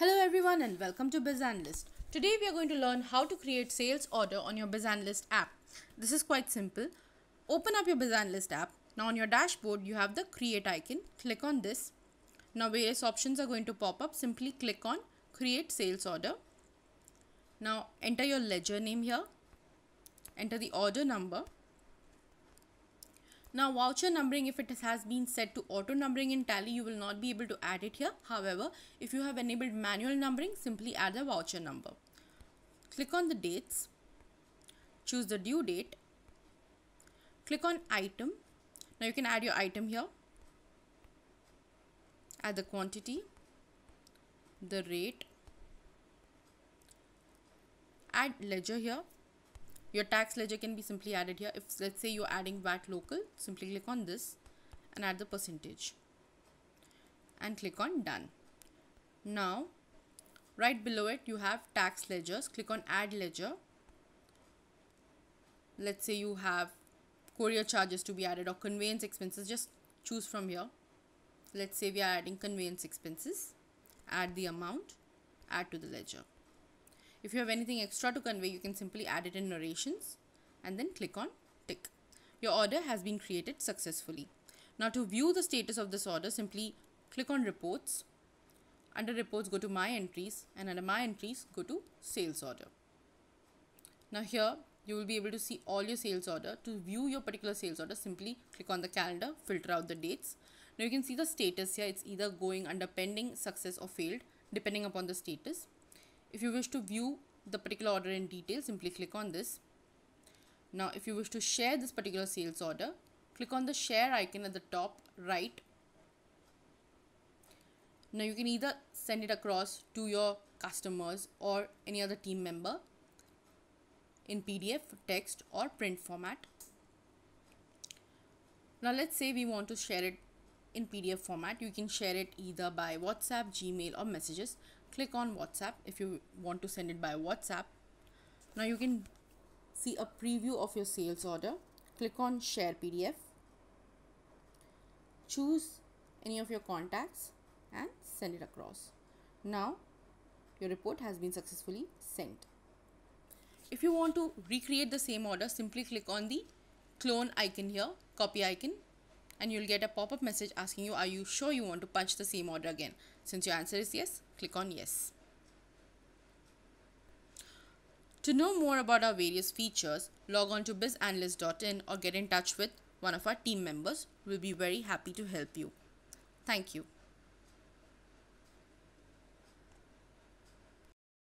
Hello everyone and welcome to BizAnalyst. Today we are going to learn how to create sales order on your BizAnalyst app. This is quite simple. Open up your BizAnalyst app. Now on your dashboard you have the create icon. Click on this. Now various options are going to pop up. Simply click on create sales order. Now enter your ledger name here. Enter the order number now voucher numbering if it has been set to auto numbering in tally you will not be able to add it here. However, if you have enabled manual numbering simply add the voucher number. Click on the dates. Choose the due date. Click on item. Now you can add your item here. Add the quantity, the rate, add ledger here your tax ledger can be simply added here. If let's say you're adding VAT local simply click on this and add the percentage and click on done. Now right below it you have tax ledgers. Click on add ledger. Let's say you have courier charges to be added or conveyance expenses. Just choose from here. Let's say we are adding conveyance expenses. Add the amount. Add to the ledger if you have anything extra to convey, you can simply add it in narrations and then click on tick. Your order has been created successfully. Now to view the status of this order, simply click on reports. Under reports, go to my entries and under my entries, go to sales order. Now here, you will be able to see all your sales order. To view your particular sales order, simply click on the calendar, filter out the dates. Now you can see the status here. It's either going under pending, success or failed depending upon the status. If you wish to view the particular order in detail, simply click on this. Now, if you wish to share this particular sales order, click on the share icon at the top right. Now, you can either send it across to your customers or any other team member in PDF, text or print format. Now, let's say we want to share it in PDF format. You can share it either by WhatsApp, Gmail or messages click on WhatsApp if you want to send it by WhatsApp. Now you can see a preview of your sales order. Click on share PDF. Choose any of your contacts and send it across. Now your report has been successfully sent. If you want to recreate the same order, simply click on the clone icon here, copy icon and you'll get a pop-up message asking you are you sure you want to punch the same order again? Since your answer is yes click on yes. To know more about our various features log on to bizanalyst.in or get in touch with one of our team members. We'll be very happy to help you. Thank you